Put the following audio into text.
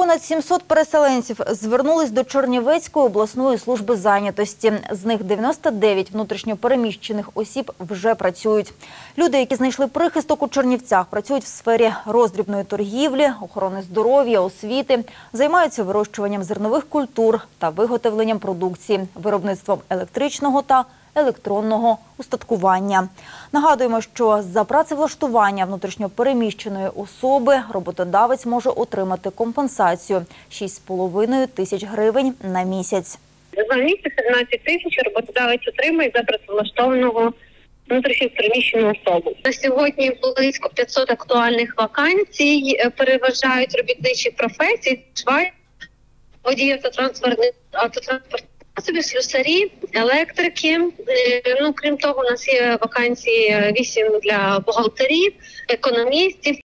Понад 700 переселенців звернулись до Чернівецької обласної служби зайнятості. З них 99 внутрішньопереміщених осіб вже працюють. Люди, які знайшли прихисток у Чернівцях, працюють в сфері роздрібної торгівлі, охорони здоров'я, освіти, займаються вирощуванням зернових культур та виготовленням продукції, виробництвом електричного та електронного устаткування. Нагадуємо, що за працевлаштування внутрішньопереміщеної особи роботодавець може отримати компенсацію 6,5 тисяч гривень на місяць. За місяць 17 тисяч роботодавець отримує за працевлаштованого внутрішньопереміщену особу. На сьогодні близько 500 актуальних вакансій е, переважають робітничі професії, швай, водії автотранспортних автотранспортних засобів, слюсарі, електрики. Е, Ну крім того, у нас є вакансії 8 для бухгалтерів, економістів.